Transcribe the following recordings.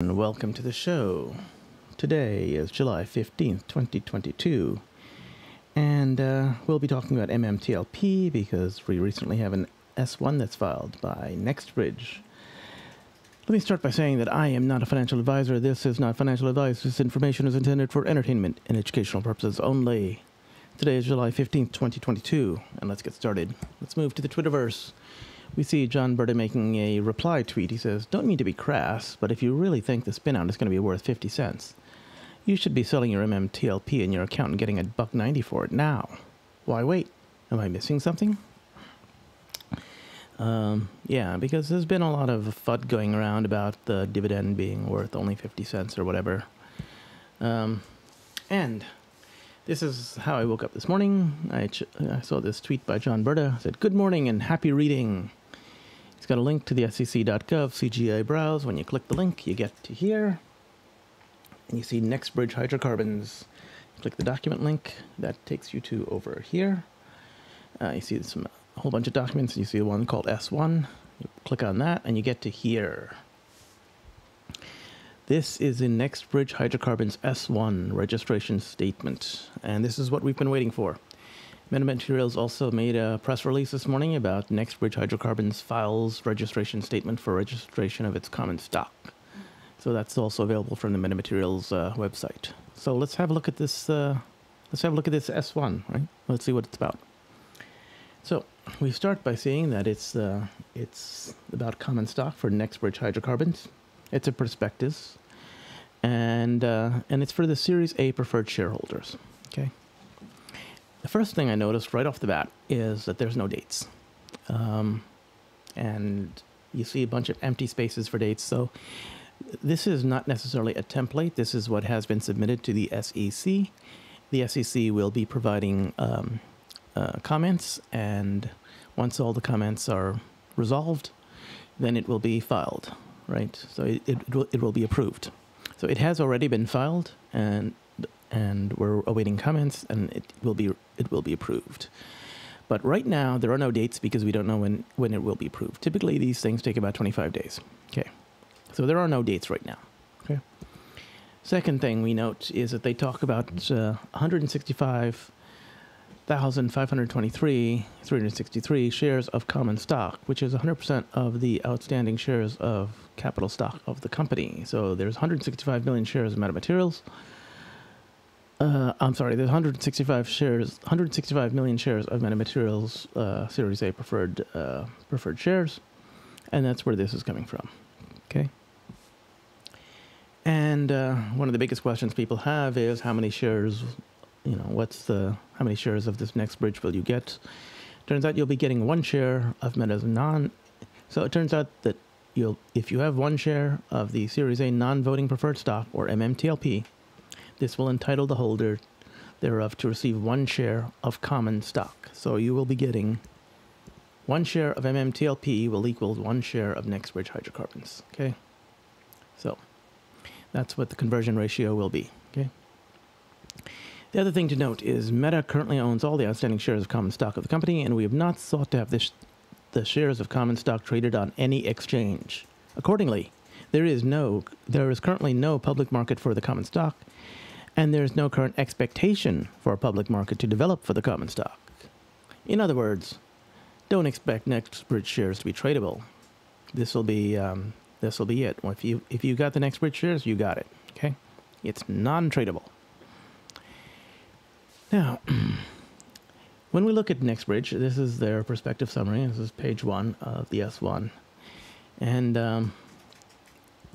welcome to the show. Today is July 15th, 2022, and uh, we'll be talking about MMTLP because we recently have an S1 that's filed by NextBridge. Let me start by saying that I am not a financial advisor. This is not financial advice. This information is intended for entertainment and educational purposes only. Today is July 15th, 2022, and let's get started. Let's move to the Twitterverse. We see John Brda making a reply tweet. He says, Don't mean to be crass, but if you really think the spinout is going to be worth 50 cents, you should be selling your MMTLP in your account and getting a buck 90 for it now. Why wait? Am I missing something? Um, yeah, because there's been a lot of FUD going around about the dividend being worth only 50 cents or whatever. Um, and this is how I woke up this morning. I, I saw this tweet by John Brda. It said, Good morning and happy reading. It's got a link to the sec.gov CGI browse. When you click the link, you get to here. And you see NextBridge Hydrocarbons. Click the document link. That takes you to over here. Uh, you see some a whole bunch of documents. And you see one called S1. You click on that, and you get to here. This is in NextBridge Hydrocarbons S1 registration statement, and this is what we've been waiting for. Metamaterials also made a press release this morning about NextBridge Hydrocarbons files registration statement for registration of its common stock. So that's also available from the Metamaterials uh, website. So let's have a look at this. Uh, let's have a look at this S1. Right. Let's see what it's about. So we start by seeing that it's uh, it's about common stock for NextBridge Hydrocarbons. It's a prospectus, and uh, and it's for the Series A preferred shareholders. Okay. The first thing I noticed right off the bat is that there's no dates, um, and you see a bunch of empty spaces for dates. So this is not necessarily a template. This is what has been submitted to the SEC. The SEC will be providing um, uh, comments, and once all the comments are resolved, then it will be filed right? So it, it, will, it will be approved. So it has already been filed, and and we're awaiting comments, and it will be it will be approved. But right now there are no dates because we don't know when when it will be approved. Typically these things take about 25 days. Okay, so there are no dates right now. Okay. Second thing we note is that they talk about uh, 165 1,523, 363 shares of common stock, which is 100% of the outstanding shares of capital stock of the company. So there's 165 million shares of metamaterials. Uh, I'm sorry, there's 165 shares, 165 million shares of metamaterials uh, Series A preferred uh, preferred shares, and that's where this is coming from. Okay. And uh, one of the biggest questions people have is how many shares you know, what's the how many shares of this next bridge will you get? Turns out you'll be getting one share of Meta's non. So it turns out that you'll if you have one share of the Series A non-voting preferred stock or MMTLP, this will entitle the holder thereof to receive one share of common stock. So you will be getting one share of MMTLP will equal one share of NextBridge hydrocarbons. Okay, so that's what the conversion ratio will be. Okay. The other thing to note is Meta currently owns all the outstanding shares of common stock of the company, and we have not sought to have this, the shares of common stock traded on any exchange. Accordingly, there is no there is currently no public market for the common stock, and there is no current expectation for a public market to develop for the common stock. In other words, don't expect NextBridge shares to be tradable. This will be um, this will be it. If you if you got the NextBridge shares, you got it. Okay, it's non-tradable. Now, when we look at NextBridge, this is their perspective summary. This is page one of the S1. And um,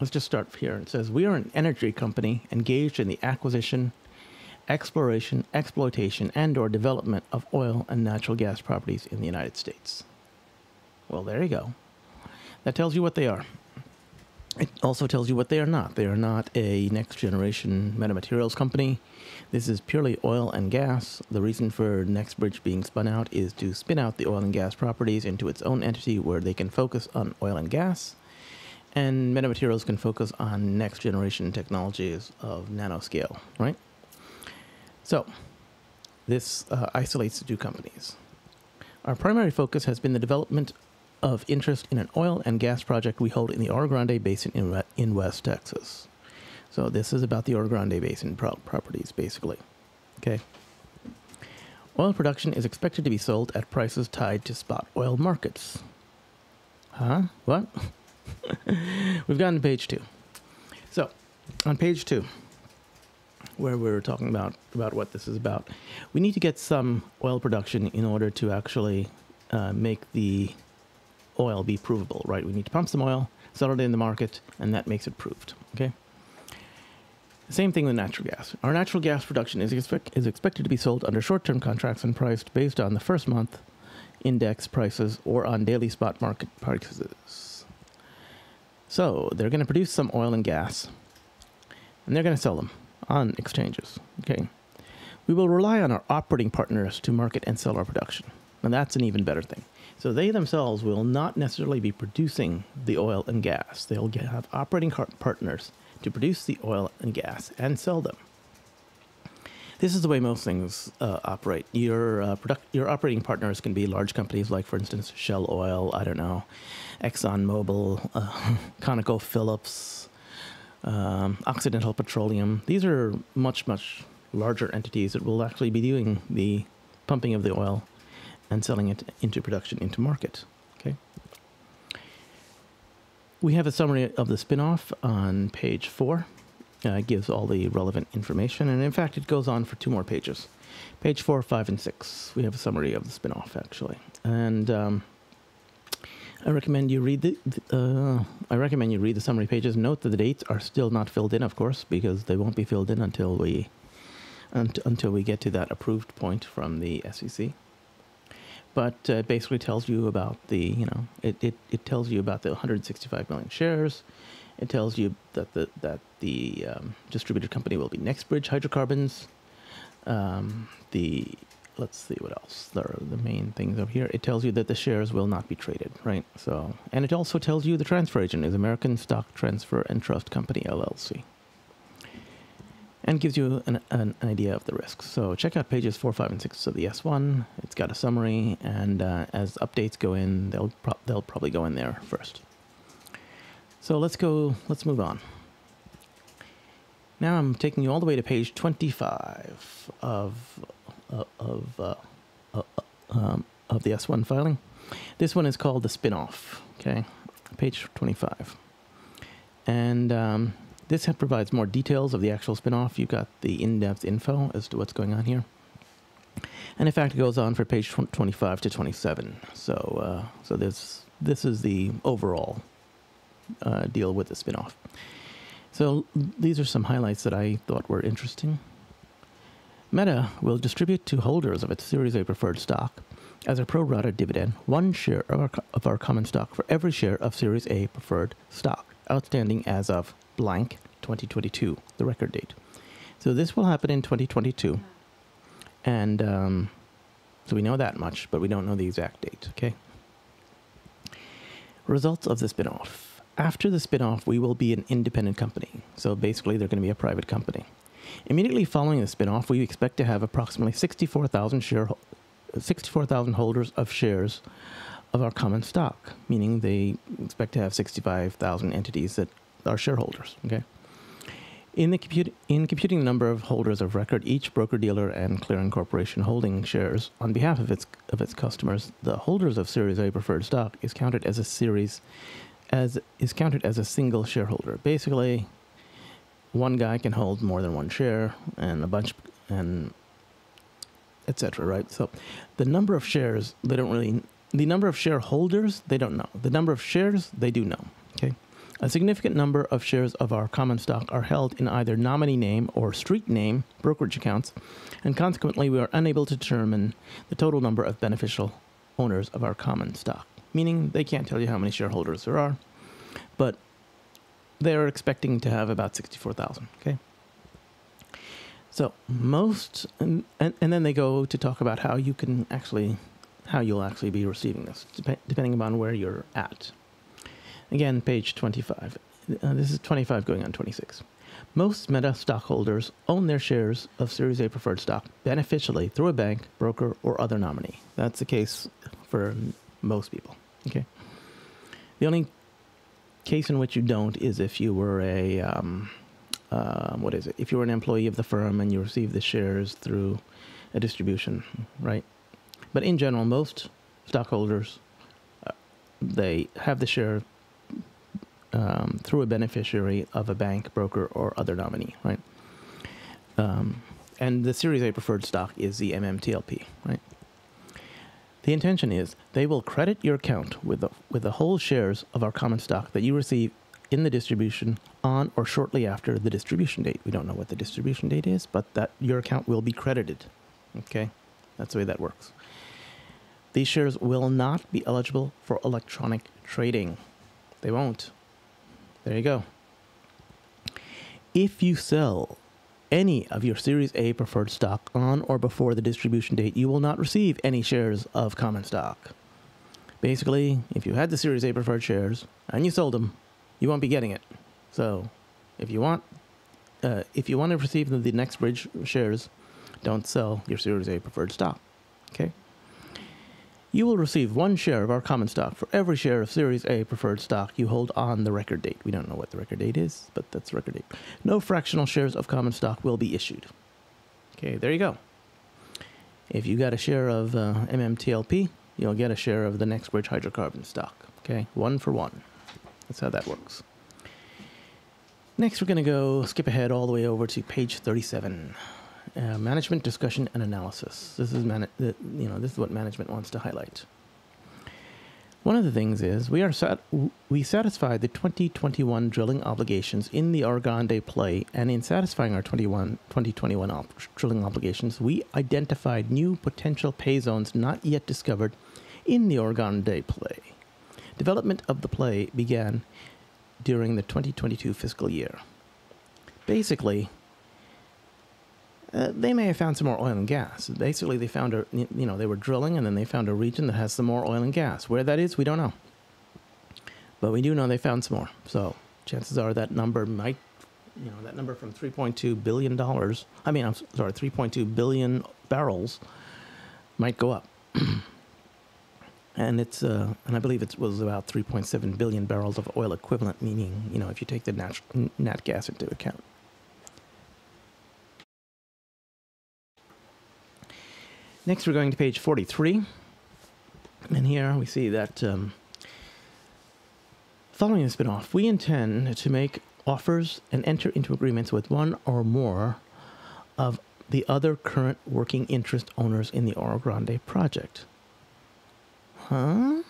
let's just start here. It says, We are an energy company engaged in the acquisition, exploration, exploitation, and or development of oil and natural gas properties in the United States. Well, there you go. That tells you what they are. It also tells you what they are not. They are not a next generation metamaterials company. This is purely oil and gas. The reason for NextBridge being spun out is to spin out the oil and gas properties into its own entity where they can focus on oil and gas. And metamaterials can focus on next generation technologies of nanoscale, right? So, this uh, isolates the two companies. Our primary focus has been the development of interest in an oil and gas project we hold in the Oro Grande Basin in, in West Texas. So this is about the Oro Grande Basin pro- properties, basically. Okay. Oil production is expected to be sold at prices tied to spot oil markets. Huh? What? We've gotten to page two. So, on page two, where we're talking about about what this is about, we need to get some oil production in order to actually uh, make the oil be provable, right? We need to pump some oil, sell it in the market, and that makes it proved. Okay. Same thing with natural gas. Our natural gas production is, expect, is expected to be sold under short term contracts and priced based on the first month index prices or on daily spot market prices. So they're going to produce some oil and gas and they're going to sell them on exchanges. Okay. We will rely on our operating partners to market and sell our production. And that's an even better thing. So they themselves will not necessarily be producing the oil and gas. They'll have operating partners to produce the oil and gas and sell them. This is the way most things uh, operate. Your uh, product, your operating partners can be large companies like, for instance, Shell Oil. I don't know, ExxonMobil, uh, ConocoPhillips, um, Occidental Petroleum. These are much much larger entities that will actually be doing the pumping of the oil and selling it into production into market. Okay. We have a summary of the spin-off on page four. Uh, it gives all the relevant information, and in fact, it goes on for two more pages. Page four, five, and six. We have a summary of the spin-off actually, and um, I recommend you read the. Uh, I recommend you read the summary pages. Note that the dates are still not filled in, of course, because they won't be filled in until we unt- until we get to that approved point from the SEC but uh, it basically tells you about the you know it, it, it tells you about the 165 million shares it tells you that the that the um, distributed company will be Nextbridge Hydrocarbons um, the let's see what else there are the main things over here it tells you that the shares will not be traded right so and it also tells you the transfer agent is American Stock Transfer and Trust Company LLC and gives you an, an, an, idea of the risks. So check out pages four, five, and six of the S1. It's got a summary, and uh, as updates go in, they'll pro- they'll probably go in there first. So let's go. Let's move on. Now I'm taking you all the way to page 25 of uh, of uh, uh, um, of the S1 filing. This one is called the spin-off. Okay, page 25, and um, this provides more details of the actual spin-off. You've got the in-depth info as to what's going on here. And in fact, it goes on for page 25 to 27. So, uh, so this this is the overall uh, deal with the spin-off. So these are some highlights that I thought were interesting. Meta will distribute to holders of its Series A preferred stock as a pro rata dividend one share of our, of our common stock for every share of Series A preferred stock outstanding as of blank 2022, the record date. So this will happen in 2022. And um, so we know that much, but we don't know the exact date, okay? Results of the spinoff. After the spinoff, we will be an independent company. So basically, they're going to be a private company. Immediately following the spinoff, we expect to have approximately 64,000 share 64,000 holders of shares of our common stock, meaning they expect to have 65,000 entities that are shareholders. Okay. In the compute, in computing the number of holders of record, each broker dealer and clearing corporation holding shares on behalf of its of its customers, the holders of Series A preferred stock is counted as a series as is counted as a single shareholder. Basically, one guy can hold more than one share, and a bunch and etc. Right. So, the number of shares they don't really the number of shareholders they don't know. The number of shares they do know. Okay. A significant number of shares of our common stock are held in either nominee name or street name brokerage accounts, and consequently, we are unable to determine the total number of beneficial owners of our common stock. Meaning, they can't tell you how many shareholders there are, but they're expecting to have about 64,000. Okay. So, most, and, and, and, then they go to talk about how you can actually, how you'll actually be receiving this, dep- depending upon where you're at. Again, page 25. Uh, this is 25 going on 26. Most Meta stockholders own their shares of Series A preferred stock beneficially through a bank, broker, or other nominee. That's the case for most people. Okay. The only case in which you don't is if you were a um, uh, what is it? If you were an employee of the firm and you received the shares through a distribution, right? But in general, most stockholders uh, they have the share um, through a beneficiary of a bank, broker, or other nominee, right? Um, and the Series A preferred stock is the MMTLP, right? The intention is they will credit your account with the, with the whole shares of our common stock that you receive in the distribution on or shortly after the distribution date. We don't know what the distribution date is, but that your account will be credited. Okay? That's the way that works. These shares will not be eligible for electronic trading. They won't. There you go. If you sell any of your Series A preferred stock on or before the distribution date, you will not receive any shares of common stock. Basically, if you had the Series A preferred shares and you sold them, you won't be getting it. So, if you want, uh, if you want to receive the next bridge shares, don't sell your Series A preferred stock. Okay. You will receive one share of our common stock for every share of Series A preferred stock you hold on the record date. We don't know what the record date is, but that's the record date. No fractional shares of common stock will be issued. Okay, there you go. If you got a share of uh, MMTLP, you'll get a share of the next bridge hydrocarbon stock. Okay, one for one. That's how that works. Next, we're going to go skip ahead all the way over to page 37 uh, management discussion and analysis. This is man- you know this is what management wants to highlight. One of the things is we are sat- we satisfied the 2021 drilling obligations in the Oro-Grande play, and in satisfying our 21, 2021 op- drilling obligations, we identified new potential pay zones not yet discovered in the Oro-Grande play. Development of the play began during the 2022 fiscal year. Basically, uh, they may have found some more oil and gas. Basically, they found a, you know, they were drilling and then they found a region that has some more oil and gas. Where that is, we don't know. But we do know they found some more. So chances are that number might, you know, that number from 3.2 billion dollars. I mean, I'm sorry, 3.2 billion barrels might go up. and it's, uh, and I believe it was about 3.7 billion barrels of oil equivalent, meaning, you know, if you take the nat, nat gas into account. Next, we're going to page 43. And here we see that um, following the spin-off, we intend to make offers and enter into agreements with one or more of the other current working interest owners in the Oro-Grande project. Huh?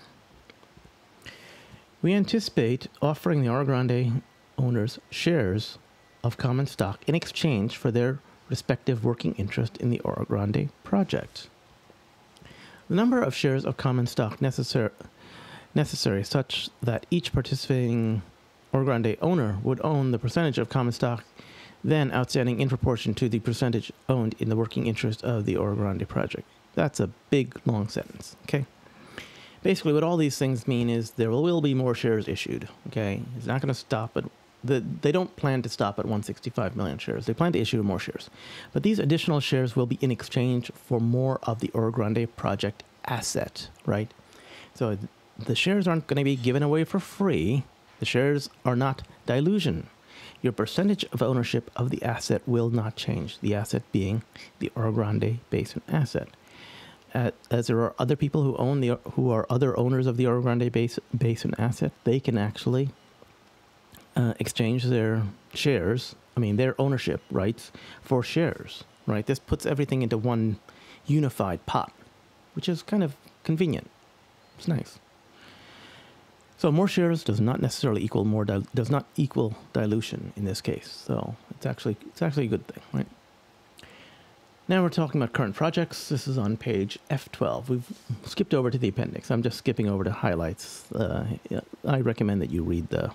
We anticipate offering the Oro-Grande owners shares of common stock in exchange for their respective working interest in the Oro-Grande project. The number of shares of common stock necessary, necessary such that each participating Oro-Grande owner would own the percentage of common stock then outstanding in proportion to the percentage owned in the working interest of the Oro-Grande project. That's a big, long sentence, okay? Basically, what all these things mean is there will be more shares issued, okay? It's not going to stop at the, they don't plan to stop at 165 million shares. They plan to issue more shares. But these additional shares will be in exchange for more of the Oro-Grande project asset, right? So the shares aren't going to be given away for free. The shares are not dilution. Your percentage of ownership of the asset will not change, the asset being the Oro-Grande Basin asset. as there are other people who own the who are other owners of the Oro-Grande Basin asset, they can actually uh, exchange their shares, I mean, their ownership rights for shares, right? This puts everything into one unified pot, which is kind of convenient. It's nice. So more shares does not necessarily equal more does not equal dilution in this case. So it's actually it's actually a good thing, right? Now we're talking about current projects. This is on page F12. We've skipped over to the appendix. I'm just skipping over to highlights. Uh, I recommend that you read the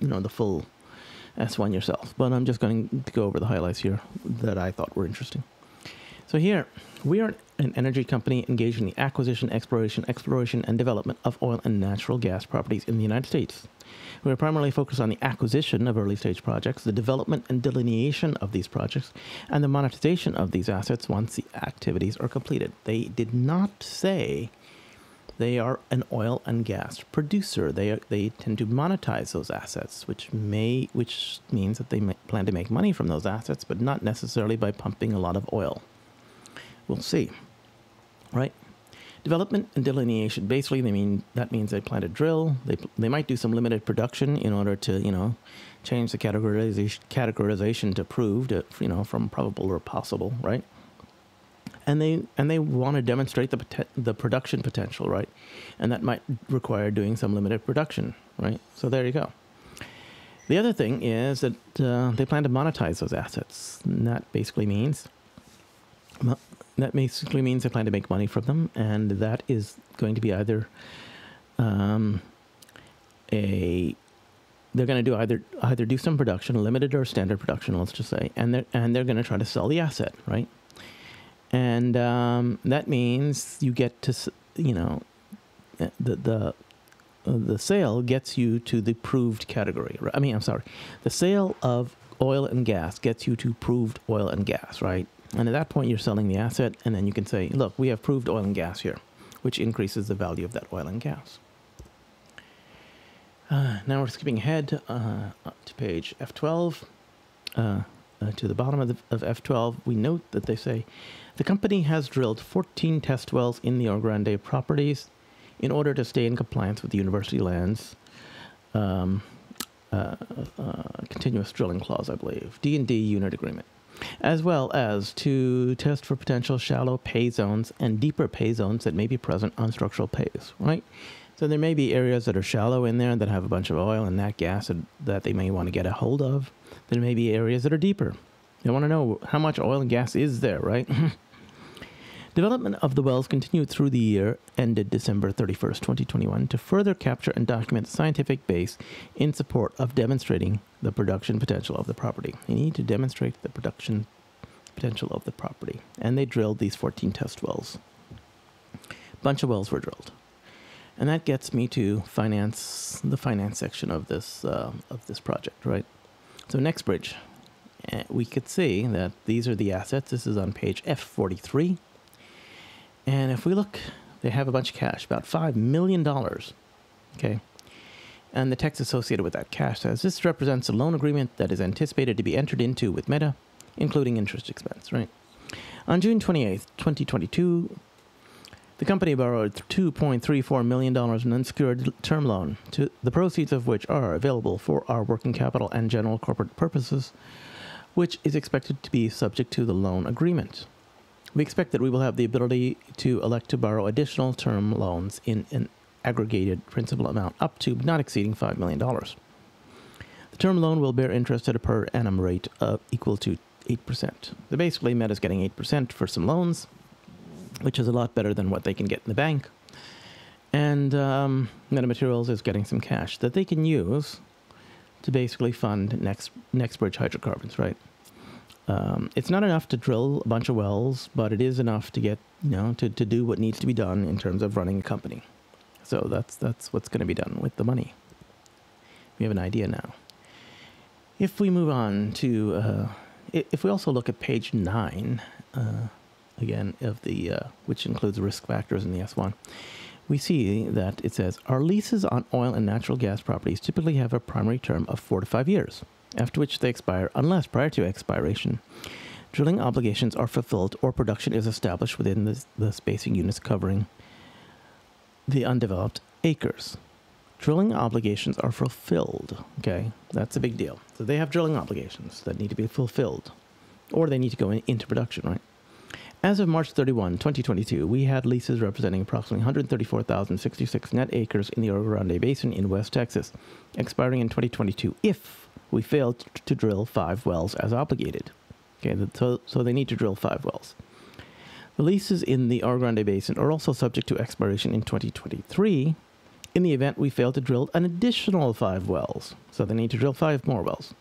you know the full S1 yourself. But I'm just going to go over the highlights here that I thought were interesting. So here, we are an energy company engaged in the acquisition, exploration, exploration, and development of oil and natural gas properties in the United States. We are primarily focused on the acquisition of early stage projects, the development and delineation of these projects, and the monetization of these assets once the activities are completed. They did not say they are an oil and gas producer. They they tend to monetize those assets, which may which means that they plan to make money from those assets, but not necessarily by pumping a lot of oil. We'll see. Right? Development and delineation. Basically, they mean that means they plan to drill. They they might do some limited production in order to you know change the categorization categorization to proved, you know, from probable or possible, right? And they and they want to demonstrate the the production potential, right? And that might require doing some limited production, right? So there you go. The other thing is that uh, they plan to monetize those assets. And that basically means that basically means they plan to make money from them, and that is going to be either um, a they're going to do either either do some production, limited or standard production, let's just say, and they're and they're going to try to sell the asset, right? And um, that means you get to you know eh, the the uh, the sale gets you to the proved category. I mean, I'm sorry, the sale of oil and gas gets you to proved oil and gas, right? And at that point, you're selling the asset, and then you can say, look, we have proved oil and gas here, which increases the value of that oil and gas. Uh, now we're skipping ahead uh, to page F12. Uh, uh, to the bottom of, the, of F12, we note that they say the company has drilled 14 test wells in the Oro Grande properties in order to stay in compliance with the university lands um, uh, uh, continuous drilling clause, I believe, D&D unit agreement, as well as to test for potential shallow pay zones and deeper pay zones that may be present on structural pays, right? So there may be areas that are shallow in there that have a bunch of oil and that gas that they may want to get a hold of. There may be areas that are deeper. They want to know how much oil and gas is there, right? Development of the wells continued through the year ended December 31st, 2021, to further capture and document the scientific base in support of demonstrating the production potential of the property. They need to demonstrate the production potential of the property. And they drilled these 14 test wells. A bunch of wells were drilled. And that gets me to finance, the finance section of this uh, of this project, right? So next bridge, we could see that these are the assets. This is on page F43. And if we look, they have a bunch of cash, about $5 million. Okay. And the text associated with that cash says this represents a loan agreement that is anticipated to be entered into with Meta, including interest expense, right? On June 28th, 2022, the company borrowed $2.34 million in unsecured term loan, to the proceeds of which are available for our working capital and general corporate purposes, which is expected to be subject to the loan agreement. We expect that we will have the ability to elect to borrow additional term loans in an aggregated principal amount up to but not exceeding $5 million. The term loan will bear interest at a per annum rate of equal to 8%. So basically, Meta's getting 8% for some loans, which is a lot better than what they can get in the bank. And um, Metamaterials is getting some cash that they can use to basically fund next NextBridge hydrocarbons, right? Um, it's not enough to drill a bunch of wells, but it is enough to get you know to, to do what needs to be done in terms of running a company. So that's that's what's going to be done with the money. We have an idea now. If we move on to, uh, if we also look at page nine, uh, again, of the, uh, which includes risk factors in the S1, we see that it says our leases on oil and natural gas properties typically have a primary term of four to five years, after which they expire unless prior to expiration, drilling obligations are fulfilled or production is established within the, the spacing units covering the undeveloped acres. Drilling obligations are fulfilled. Okay, that's a big deal. So they have drilling obligations that need to be fulfilled, or they need to go in, into production, right? As of March 31, 2022, we had leases representing approximately 134,066 net acres in the Oro Grande Basin in West Texas, expiring in 2022 if we failed to drill five wells as obligated. Okay, so, so they need to drill five wells. The leases in the Oro Grande Basin are also subject to expiration in 2023 in the event we fail to drill an additional five wells. So they need to drill five more wells.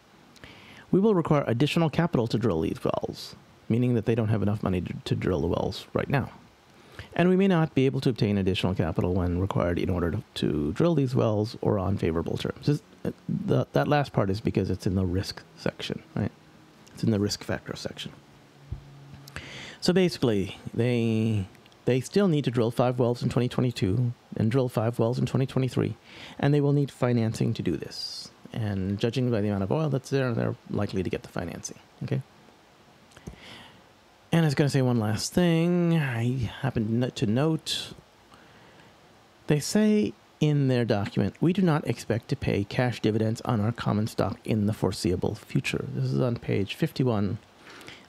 We will require additional capital to drill these wells meaning that they don't have enough money to, to drill the wells right now. And we may not be able to obtain additional capital when required in order to, to drill these wells or on favorable terms. Uh, the, that last part is because it's in the risk section, right? It's in the risk factor section. So basically, they they still need to drill five wells in 2022 and drill five wells in 2023, and they will need financing to do this. And judging by the amount of oil that's there, they're likely to get the financing. Okay. And I was going to say one last thing. I happen to note they say in their document, we do not expect to pay cash dividends on our common stock in the foreseeable future. This is on page 51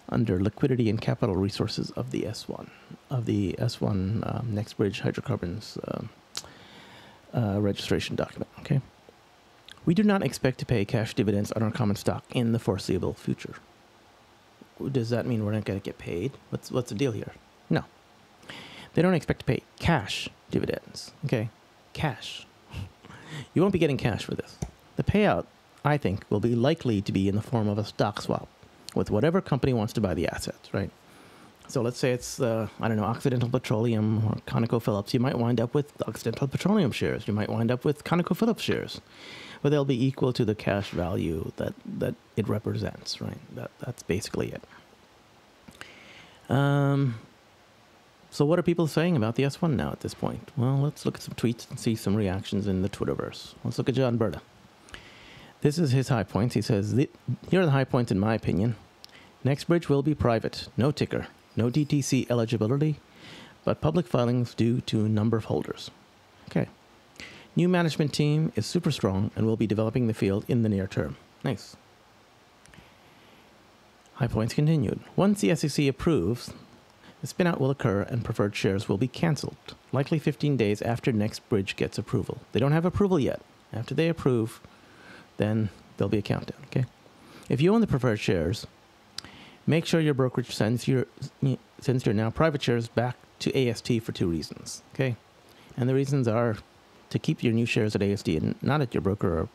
under liquidity and capital resources of the S1, of the S1 um, NextBridge Hydrocarbons uh, uh, registration document. Okay. We do not expect to pay cash dividends on our common stock in the foreseeable future. Does that mean we're not going to get paid? What's what's the deal here? No. They don't expect to pay cash dividends. Okay, cash. you won't be getting cash for this. The payout, I think, will be likely to be in the form of a stock swap with whatever company wants to buy the assets, right? So let's say it's, uh, I don't know, Occidental Petroleum or ConocoPhillips. You might wind up with Occidental Petroleum shares. You might wind up with ConocoPhillips shares. But they'll be equal to the cash value that, that it represents, right? That, that's basically it. Um, so what are people saying about the S1 now at this point? Well, let's look at some tweets and see some reactions in the Twitterverse. Let's look at John Brda. This is his high points. He says, Here are the high points in my opinion. Next bridge will be private, no ticker, no DTC eligibility, but public filings due to a number of holders. Okay. New management team is super strong and will be developing the field in the near term. Nice. High points continued. Once the SEC approves, the spinout will occur and preferred shares will be canceled, likely 15 days after NextBridge gets approval. They don't have approval yet. After they approve, then there'll be a countdown. Okay. If you own the preferred shares, make sure your brokerage sends your sends your now private shares back to AST for two reasons. Okay, and the reasons are to keep your new shares at AST and not at your broker or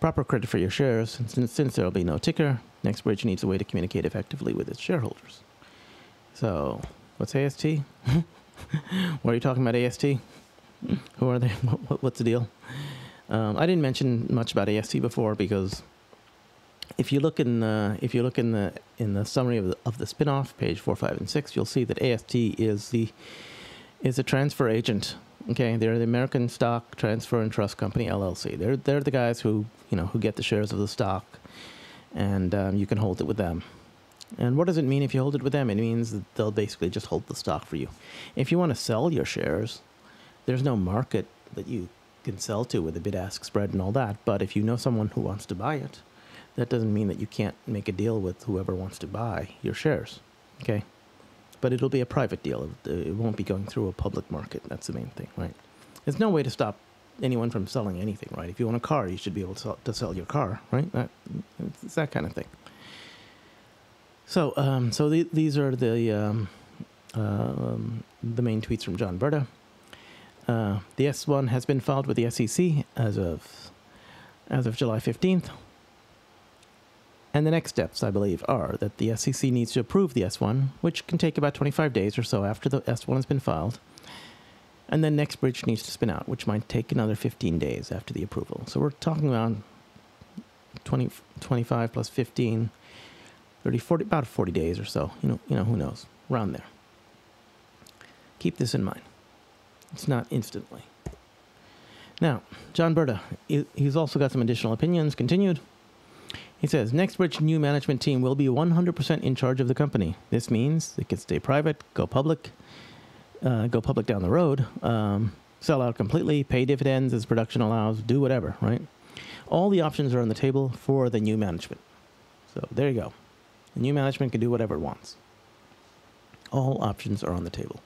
proper credit for your shares. Since, since there will be no ticker, NextBridge needs a way to communicate effectively with its shareholders. So, what's AST? what are you talking about, AST? Who are they? What, what's the deal? Um, I didn't mention much about AST before because if you look in the if you look in the in the summary of the, of the spinoff, page four, five, and six, you'll see that AST is the is a transfer agent. Okay, they're the American Stock Transfer and Trust Company LLC. They're they're the guys who you know who get the shares of the stock, and um, you can hold it with them. And what does it mean if you hold it with them? It means that they'll basically just hold the stock for you. If you want to sell your shares, there's no market that you can sell to with a bid ask spread and all that. But if you know someone who wants to buy it, that doesn't mean that you can't make a deal with whoever wants to buy your shares. Okay? But it'll be a private deal. It won't be going through a public market. That's the main thing, right? There's no way to stop anyone from selling anything, right? If you own a car, you should be able to sell, your car, right? That, it's that kind of thing. So, um, so the, these are the um, uh, the main tweets from John Brda. Uh, the S1 has been filed with the SEC as of as of July 15th. And the next steps, I believe, are that the SEC needs to approve the S1, which can take about 25 days or so after the S1 has been filed. And then NextBridge needs to spin out, which might take another 15 days after the approval. So we're talking about 20, 25 plus 15, 30, 40, about 40 days or so. You know, you know, who knows? Around there. Keep this in mind. It's not instantly. Now, John Brda, he's also got some additional opinions. Continued. He says, NextBridge new management team will be 100% in charge of the company. This means it can stay private, go public, uh, go public down the road, um, sell out completely, pay dividends as production allows, do whatever, right? All the options are on the table for the new management. So there you go. The new management can do whatever it wants. All options are on the table.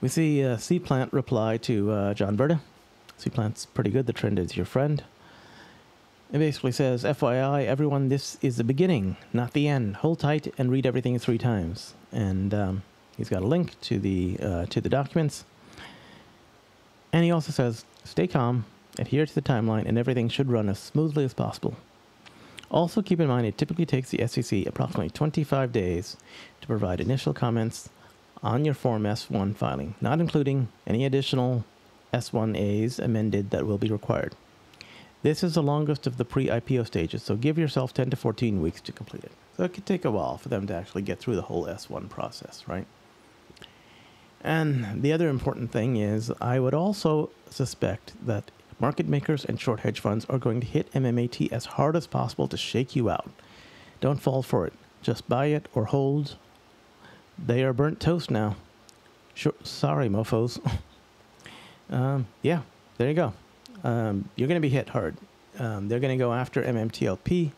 We see uh, CPLANT reply to uh, John Brda. C Plant's pretty good. The trend is your friend. It basically says, FYI, everyone, this is the beginning, not the end. Hold tight and read everything three times. And um, he's got a link to the uh, to the documents. And he also says, stay calm, adhere to the timeline, and everything should run as smoothly as possible. Also, keep in mind it typically takes the SEC approximately 25 days to provide initial comments on your Form S1 filing, not including any additional S1As amended that will be required. This is the longest of the pre-IPO stages, so give yourself 10 to 14 weeks to complete it. So it could take a while for them to actually get through the whole S1 process, right? And the other important thing is, I would also suspect that market makers and short hedge funds are going to hit MMAT as hard as possible to shake you out. Don't fall for it. Just buy it or hold. They are burnt toast now. Sure, sorry, mofos. um, yeah, there you go. Um, you're going to be hit hard. Um, they're going to go after MMTLP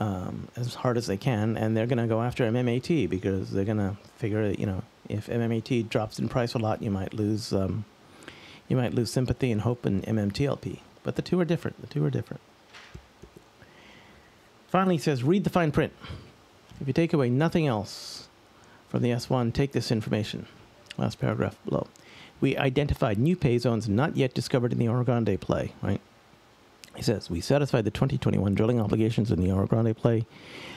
um, as hard as they can, and they're going to go after MMAT because they're going to figure that you know if MMAT drops in price a lot, you might lose um, you might lose sympathy and hope in MMTLP. But the two are different. The two are different. Finally, he says, read the fine print. If you take away nothing else from the S1, take this information. Last paragraph below. We identified new pay zones not yet discovered in the Oro Grande play, right? He says, we satisfied the 2021 drilling obligations in the Oro play,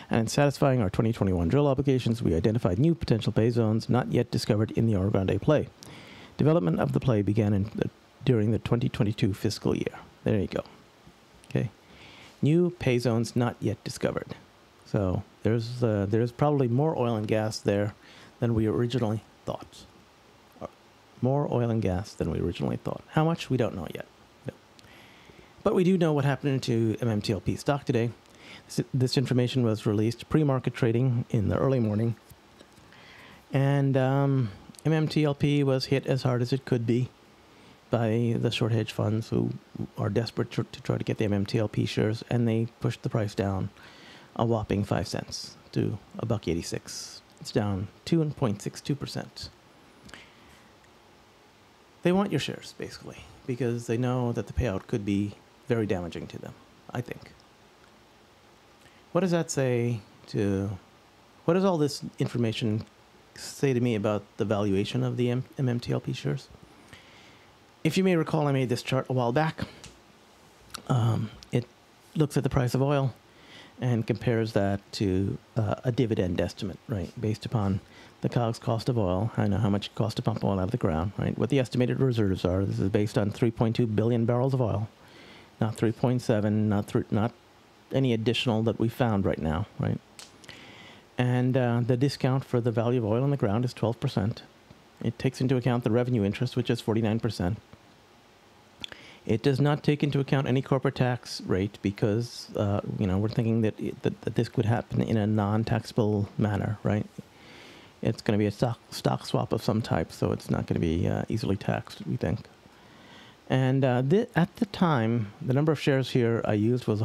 and in satisfying our 2021 drill obligations, we identified new potential pay zones not yet discovered in the Oro play. Development of the play began in the, during the 2022 fiscal year. There you go. Okay. New pay zones not yet discovered. So there's uh, there's probably more oil and gas there than we originally thought. More oil and gas than we originally thought. How much we don't know yet. But we do know what happened to MMTLP stock today. This, this information was released pre-market trading in the early morning, and um, MMTLP was hit as hard as it could be by the short hedge funds who are desperate to, to try to get the MMTLP shares, and they pushed the price down a whopping five cents to a buck eighty-six. It's down two and point six two percent. They want your shares basically because they know that the payout could be very damaging to them. I think. What does that say to? What does all this information say to me about the valuation of the M- MMTLP shares? If you may recall, I made this chart a while back. Um, it looks at the price of oil and compares that to uh, a dividend estimate, right, based upon the COGS cost of oil. I know how much it costs to pump oil out of the ground, right? What the estimated reserves are. This is based on 3.2 billion barrels of oil, not 3.7, not th- not any additional that we found right now, right? And uh, the discount for the value of oil on the ground is 12%. It takes into account the revenue interest, which is 49%. It does not take into account any corporate tax rate because, uh, you know, we're thinking that, it, that, that this could happen in a non-taxable manner, right? It's going to be a stock, stock swap of some type, so it's not going to be uh, easily taxed, we think. And uh, th- at the time, the number of shares here I used was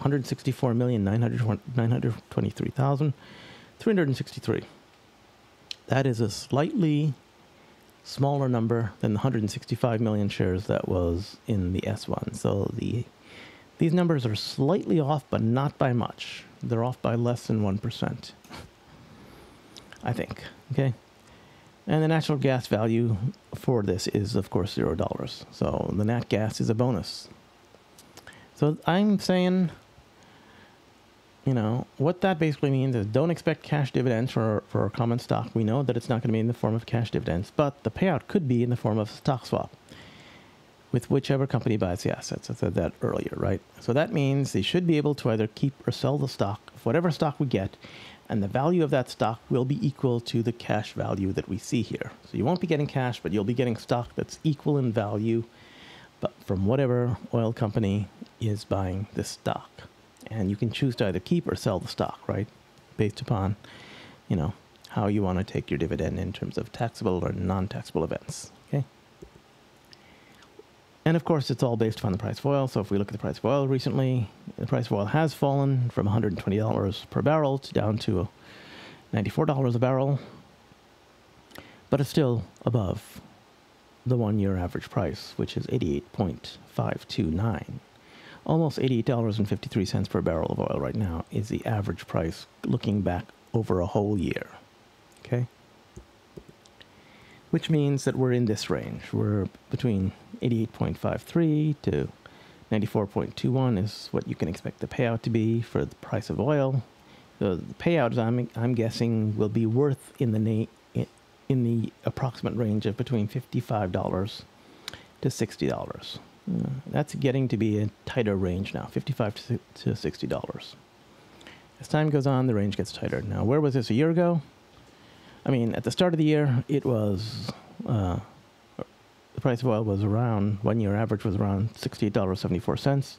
164,923,363. That is a slightly smaller number than the 165 million shares that was in the S1. So the these numbers are slightly off, but not by much. They're off by less than 1%. I think. Okay. And the natural gas value for this is, of course, zero dollars. So the nat gas is a bonus. So I'm saying, you know, what that basically means is don't expect cash dividends for, for common stock. We know that it's not going to be in the form of cash dividends, but the payout could be in the form of stock swap with whichever company buys the assets. I said that earlier, right? So that means they should be able to either keep or sell the stock of whatever stock we get and the value of that stock will be equal to the cash value that we see here. So you won't be getting cash, but you'll be getting stock that's equal in value but from whatever oil company is buying this stock. And you can choose to either keep or sell the stock, right? Based upon, you know, how you want to take your dividend in terms of taxable or non-taxable events. Okay. And of course, it's all based upon the price of oil. So if we look at the price of oil recently, the price of oil has fallen from $120 per barrel to down to $94 a barrel, but it's still above the one year average price, which is 88.529. Almost $88.53 per barrel of oil right now is the average price looking back over a whole year. Okay? Which means that we're in this range. We're between 88.53 to 94.21 is what you can expect the payout to be for the price of oil. So the payouts, I'm, I'm guessing, will be worth in the in the approximate range of between $55 to $60. That's getting to be a tighter range now, 55 to, to $60. As time goes on, the range gets tighter. Now, where was this a year ago? I mean, at the start of the year, it was uh, the price of oil was around one year average was around sixty eight dollars seventy four cents,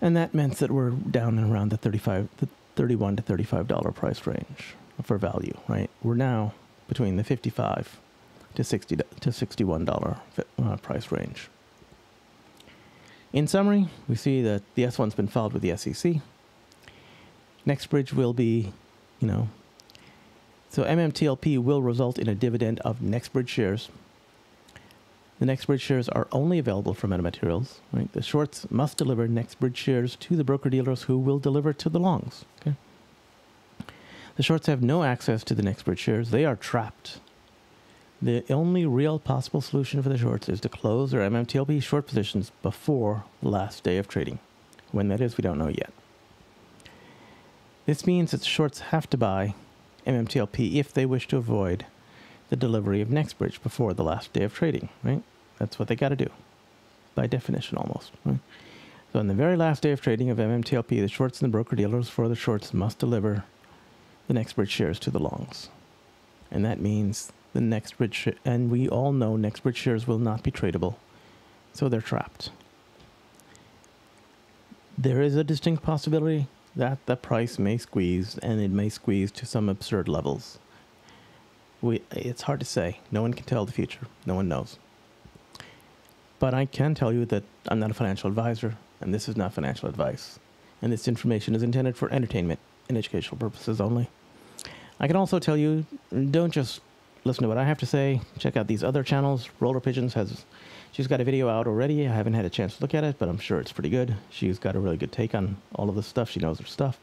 and that meant that we're down in around the thirty five the thirty one to thirty five dollar price range for value. Right, we're now between the fifty five to sixty to sixty one dollar uh, price range. In summary, we see that the S1's been filed with the SEC. NextBridge will be, you know, so MMTLP will result in a dividend of NextBridge shares. The NextBridge shares are only available from metamaterials. Right? The shorts must deliver NextBridge shares to the broker dealers who will deliver to the longs. Okay? The shorts have no access to the NextBridge shares. They are trapped the only real possible solution for the shorts is to close their MMTLP short positions before the last day of trading. When that is, we don't know yet. This means that the shorts have to buy MMTLP if they wish to avoid the delivery of NextBridge before the last day of trading, right? That's what they got to do, by definition almost. Right? So on the very last day of trading of MMTLP, the shorts and the broker dealers for the shorts must deliver the NextBridge shares to the longs. And that means the NextBridge, sh- and we all know NextBridge shares will not be tradable, so they're trapped. There is a distinct possibility that the price may squeeze, and it may squeeze to some absurd levels. We, it's hard to say. No one can tell the future. No one knows. But I can tell you that I'm not a financial advisor, and this is not financial advice. And this information is intended for entertainment and educational purposes only. I can also tell you don't just listen to what I have to say. Check out these other channels. Roller Pigeons has, she's got a video out already. I haven't had a chance to look at it, but I'm sure it's pretty good. She's got a really good take on all of this stuff. She knows her stuff.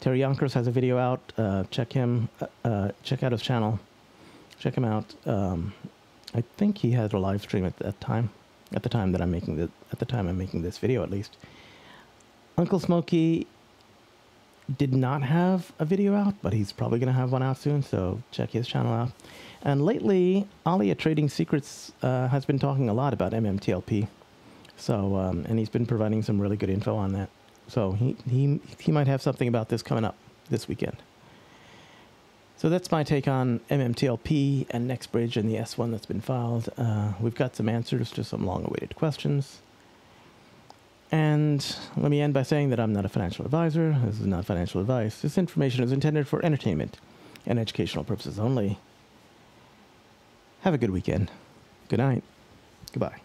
Terry Yonkers has a video out. Uh, check him. Uh, uh, check out his channel. Check him out. Um, I think he had a live stream at that time. At the time that I'm making the, at the time I'm making this video, at least. Uncle Smokey did not have a video out, but he's probably going to have one out soon, so check his channel out. And lately, Ali at Trading Secrets uh, has been talking a lot about MMTLP. So, um, and he's been providing some really good info on that. So he, he, he might have something about this coming up this weekend. So that's my take on MMTLP and NextBridge and the S1 that's been filed. Uh, we've got some answers to some long awaited questions. And let me end by saying that I'm not a financial advisor. This is not financial advice. This information is intended for entertainment and educational purposes only. Have a good weekend. Good night. Goodbye.